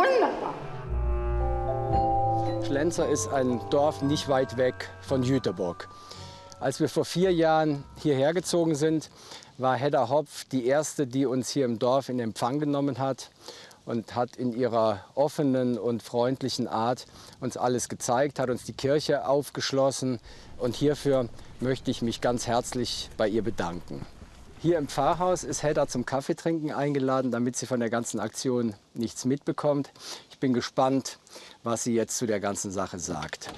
wunderbar. Schlenzer ist ein Dorf nicht weit weg von Jüterburg. Als wir vor vier Jahren hierher gezogen sind, war Hedda Hopf die erste, die uns hier im Dorf in Empfang genommen hat und hat in ihrer offenen und freundlichen Art uns alles gezeigt, hat uns die Kirche aufgeschlossen und hierfür möchte ich mich ganz herzlich bei ihr bedanken. Hier im Pfarrhaus ist Hedda zum Kaffeetrinken eingeladen, damit sie von der ganzen Aktion nichts mitbekommt. Ich bin gespannt, was sie jetzt zu der ganzen Sache sagt.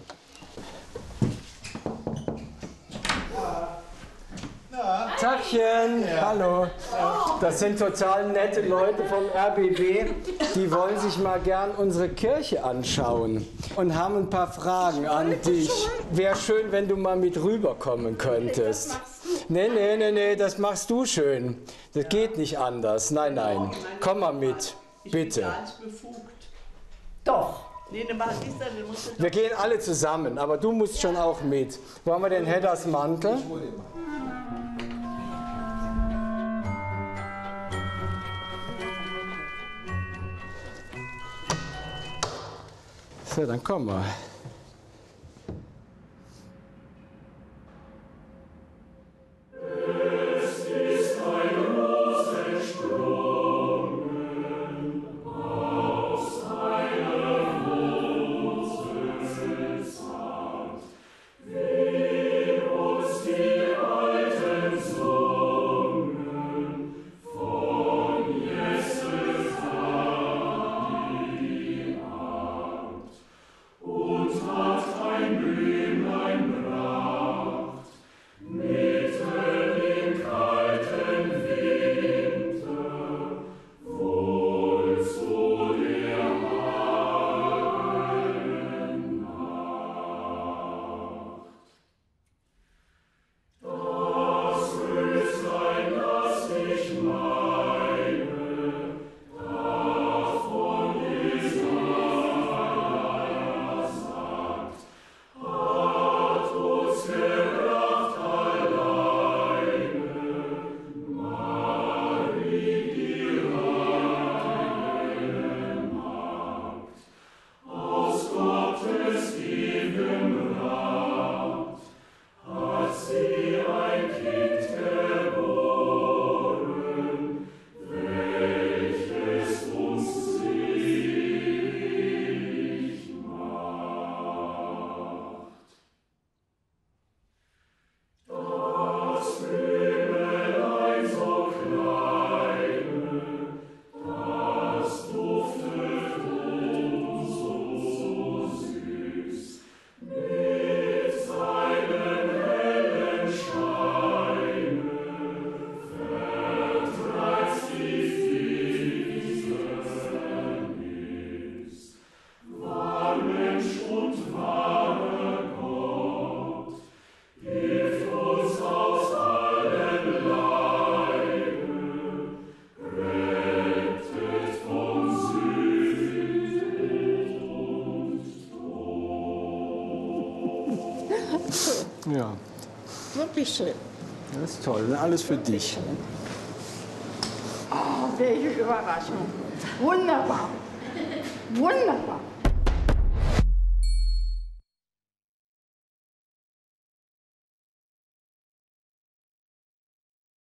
Tachchen, hallo. Das sind total nette Leute vom RBB. Die wollen sich mal gern unsere Kirche anschauen und haben ein paar Fragen an dich. Wäre schön, wenn du mal mit rüberkommen könntest. Nee, nee, nee, nee, das machst du schön. Das geht nicht anders. Nein, nein. Komm mal mit, bitte. Doch. Nee, dann was ist das? Dann musst du Wir gehen alle zusammen, aber du musst schon auch mit. Wo haben wir den Heddas Mantel? So, dann komm mal. Ja, Wirklich schön. das ist toll. Alles für dich. Oh, welche Überraschung. Wunderbar. Wunderbar.